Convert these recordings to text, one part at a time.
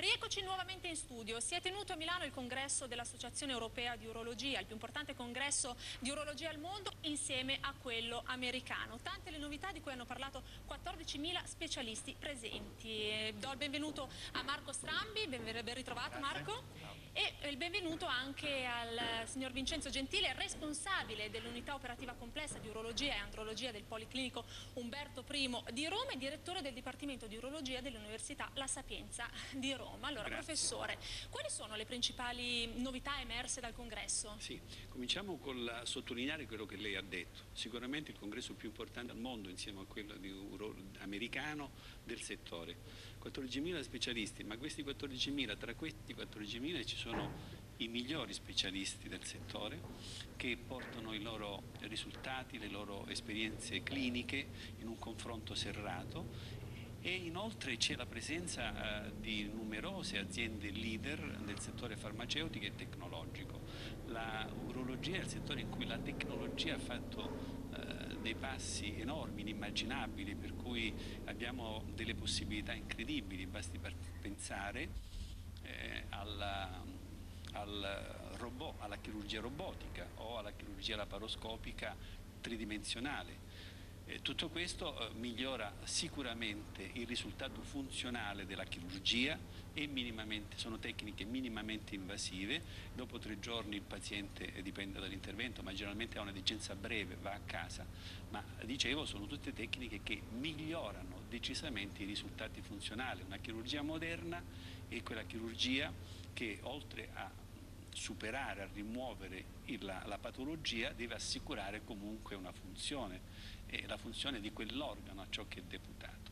Rieccoci nuovamente in studio. Si è tenuto a Milano il congresso dell'Associazione Europea di Urologia, il più importante congresso di urologia al mondo, insieme a quello americano. Tante le novità di cui hanno parlato 14.000 specialisti presenti. Do il benvenuto a Marco Strambi, ben, ben ritrovato Marco. E il benvenuto anche al signor Vincenzo Gentile, responsabile dell'unità operativa complessa di urologia e andrologia del Policlinico Umberto I di Roma e direttore del Dipartimento di Urologia dell'Università La Sapienza di Roma. Allora, Grazie. professore, quali sono le principali novità emerse dal congresso? Sì, cominciamo con sottolineare quello che lei ha detto. Sicuramente il congresso più importante al mondo insieme a quello americano del settore. 14.000 specialisti, ma questi 14.000, tra questi 14.000 ci sono i migliori specialisti del settore che portano i loro risultati, le loro esperienze cliniche in un confronto serrato e inoltre c'è la presenza eh, di numerose aziende leader nel settore farmaceutico e tecnologico. La urologia è il settore in cui la tecnologia ha fatto eh, dei passi enormi, inimmaginabili, per cui abbiamo delle possibilità incredibili, basti pensare eh, alla, al robot, alla chirurgia robotica o alla chirurgia laparoscopica tridimensionale eh, tutto questo eh, migliora sicuramente il risultato funzionale della chirurgia e sono tecniche minimamente invasive, dopo tre giorni il paziente eh, dipende dall'intervento, ma generalmente ha una degenza breve, va a casa, ma dicevo sono tutte tecniche che migliorano decisamente i risultati funzionali. Una chirurgia moderna è quella chirurgia che oltre a superare, a rimuovere la, la patologia, deve assicurare comunque una funzione e la funzione di quell'organo a ciò che è deputato.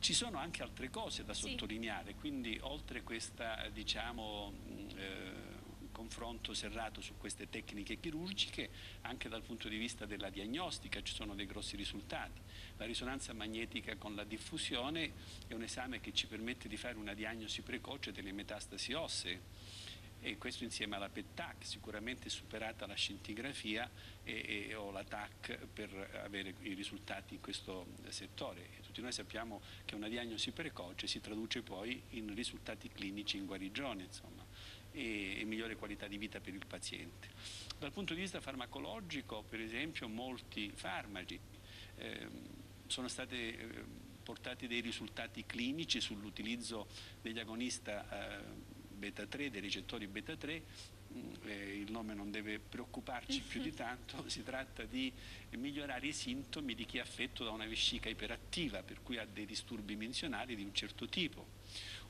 Ci sono anche altre cose da sottolineare, quindi oltre questo diciamo, eh, confronto serrato su queste tecniche chirurgiche, anche dal punto di vista della diagnostica ci sono dei grossi risultati. La risonanza magnetica con la diffusione è un esame che ci permette di fare una diagnosi precoce delle metastasi ossee e questo insieme alla PET-TAC, sicuramente superata la scintigrafia e, e, o la TAC per avere i risultati in questo settore. E tutti noi sappiamo che una diagnosi precoce si traduce poi in risultati clinici in guarigione insomma, e, e migliore qualità di vita per il paziente. Dal punto di vista farmacologico, per esempio, molti farmaci eh, sono stati eh, portati dei risultati clinici sull'utilizzo degli agonista eh, beta 3, dei ricettori beta 3, mm, eh, il nome non deve preoccuparci più di tanto, si tratta di migliorare i sintomi di chi è affetto da una vescica iperattiva, per cui ha dei disturbi menzionali di un certo tipo,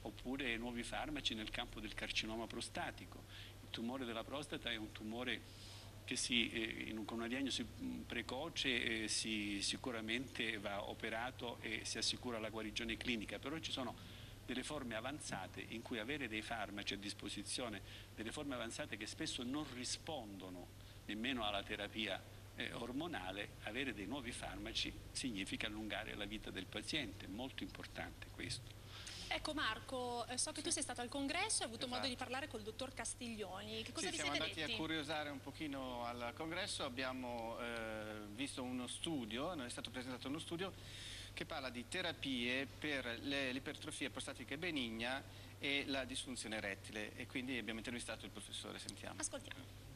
oppure nuovi farmaci nel campo del carcinoma prostatico. Il tumore della prostata è un tumore che si, eh, con una diagnosi mm, precoce eh, si, sicuramente va operato e si assicura la guarigione clinica, però ci sono delle forme avanzate in cui avere dei farmaci a disposizione, delle forme avanzate che spesso non rispondono nemmeno alla terapia eh, ormonale, avere dei nuovi farmaci significa allungare la vita del paziente, molto importante questo. Ecco Marco, eh, so che sì. tu sei stato al congresso e hai avuto esatto. modo di parlare col dottor Castiglioni. Che cosa sì, vi siamo andati a curiosare un pochino al congresso, abbiamo eh, visto uno studio, è stato presentato uno studio che parla di terapie per l'ipertrofia prostatica benigna e la disfunzione erettile e quindi abbiamo intervistato il professore, sentiamo. Ascoltiamo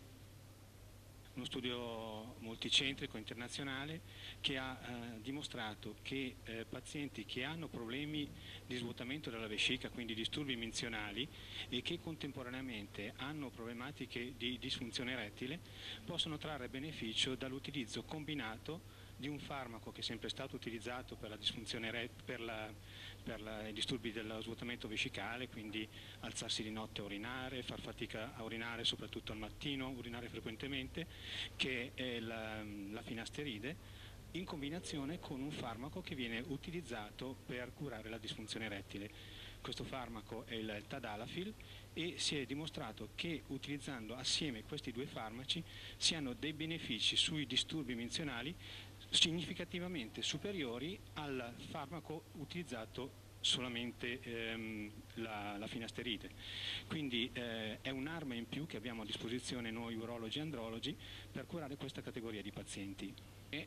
uno studio multicentrico internazionale che ha eh, dimostrato che eh, pazienti che hanno problemi di svuotamento della vescica, quindi disturbi menzionali e che contemporaneamente hanno problematiche di disfunzione erettile possono trarre beneficio dall'utilizzo combinato di un farmaco che è sempre stato utilizzato per, la per, la, per la, i disturbi dello svuotamento vescicale, quindi alzarsi di notte a urinare, far fatica a urinare soprattutto al mattino, urinare frequentemente, che è la, la finasteride, in combinazione con un farmaco che viene utilizzato per curare la disfunzione erettile. Questo farmaco è il Tadalafil e si è dimostrato che utilizzando assieme questi due farmaci si hanno dei benefici sui disturbi menzionali significativamente superiori al farmaco utilizzato solamente ehm, la, la, finasteride. Quindi eh, è un'arma in più che abbiamo a disposizione noi urologi e andrologi per curare questa categoria di pazienti.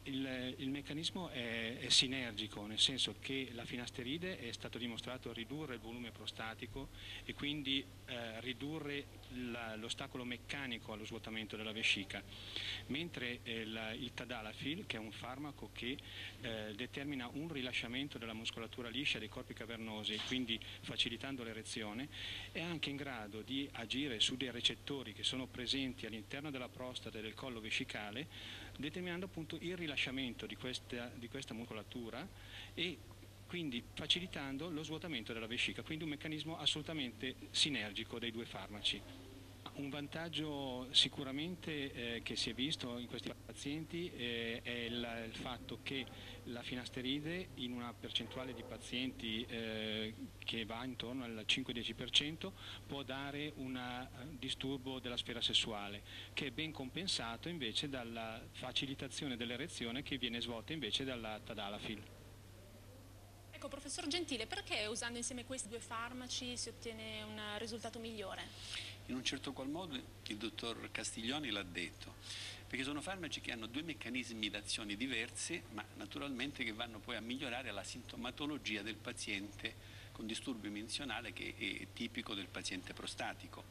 Il, il, meccanismo è, è, sinergico, nel senso che la finasteride è stato dimostrato ridurre il volume prostatico e quindi eh, ridurre l'ostacolo meccanico allo svuotamento della vescica, mentre eh, la, il tadalafil, che è un farmaco che eh, determina un rilasciamento della muscolatura liscia dei corpi cavernosi, quindi facilitando l'erezione, è anche in grado di agire su dei recettori che sono presenti all'interno della prostata e del collo vescicale determinando appunto il rilasciamento di questa, di questa muscolatura e quindi facilitando lo svuotamento della vescica, quindi un meccanismo assolutamente sinergico dei due farmaci. Un vantaggio sicuramente eh, che si è visto in questi pazienti eh, è il, il, fatto che la finasteride in una percentuale di pazienti eh, che va intorno al 5-10% può dare un eh, disturbo della sfera sessuale che è ben compensato invece dalla facilitazione dell'erezione che viene svolta invece dalla tadalafil. Ecco, professor Gentile, perché usando insieme questi due farmaci si ottiene un risultato migliore? in un certo qual modo il dottor Castiglioni l'ha detto, perché sono farmaci che hanno due meccanismi d'azione diversi, ma naturalmente che vanno poi a migliorare la sintomatologia del paziente con disturbo menzionale che è tipico del paziente prostatico.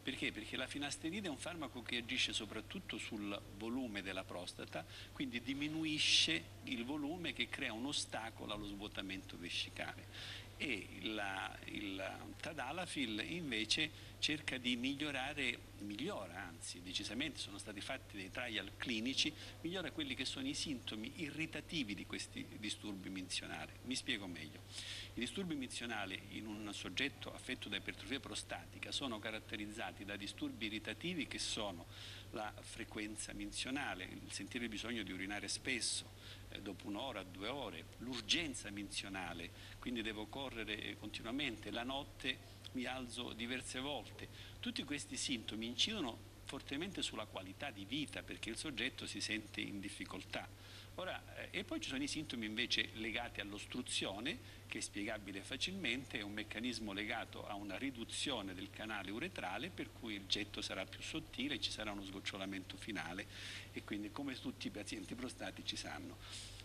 Perché? Perché la finasteride è un farmaco che agisce soprattutto sul volume della prostata, quindi diminuisce il volume che crea un ostacolo allo svuotamento vescicale e la, il Tadalafil invece cerca di migliorare, migliora anzi decisamente, sono stati fatti dei trial clinici, migliora quelli che sono i sintomi irritativi di questi disturbi menzionali. Mi spiego meglio. I disturbi menzionali in un soggetto affetto da ipertrofia prostatica sono caratterizzati da disturbi irritativi che sono la frequenza menzionale, il sentire il bisogno di urinare spesso, eh, dopo un'ora, due ore, l'urgenza menzionale, quindi devo correre continuamente, la notte mi alzo diverse volte. Tutti questi sintomi incidono fortemente sulla qualità di vita perché il soggetto si sente in difficoltà. Ora, eh, e poi ci sono i sintomi invece legati all'ostruzione, che è spiegabile facilmente, è un meccanismo legato a una riduzione del canale uretrale per cui il getto sarà più sottile e ci sarà uno sgocciolamento finale e quindi come tutti i pazienti prostatici sanno.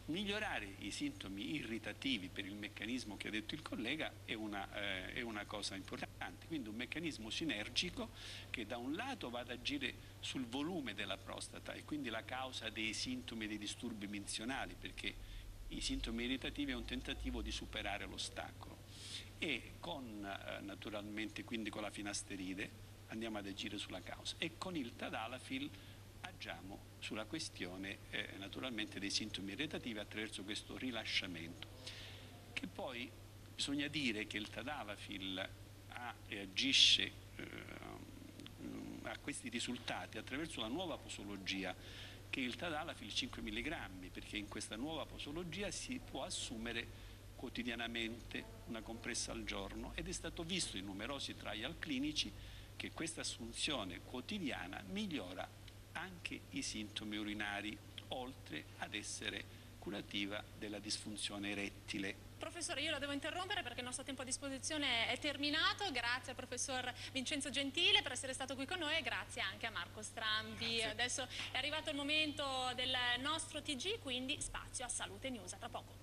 Migliorare i sintomi irritativi per il meccanismo che ha detto il collega è una, eh, è una cosa importante, quindi un meccanismo sinergico che da un lato va ad agire sul volume della prostata e quindi la causa dei sintomi e dei disturbi menzionali perché i sintomi irritativi è un tentativo di superare l'ostacolo e con eh, naturalmente quindi con la finasteride andiamo ad agire sulla causa e con il tadalafil agiamo sulla questione eh, naturalmente dei sintomi irritativi attraverso questo rilasciamento. Che poi bisogna dire che il tadalafil ha e agisce eh, a questi risultati attraverso la nuova posologia che il tadalafil 5 mg, perché in questa nuova posologia si può assumere quotidianamente una compressa al giorno ed è stato visto in numerosi trial clinici che questa assunzione quotidiana migliora anche i sintomi urinari, oltre ad essere curativa della disfunzione erettile. Professore, io la devo interrompere perché il nostro tempo a disposizione è terminato. Grazie al professor Vincenzo Gentile per essere stato qui con noi e grazie anche a Marco Strambi. Grazie. Adesso è arrivato il momento del nostro TG, quindi spazio a Salute News. A tra poco.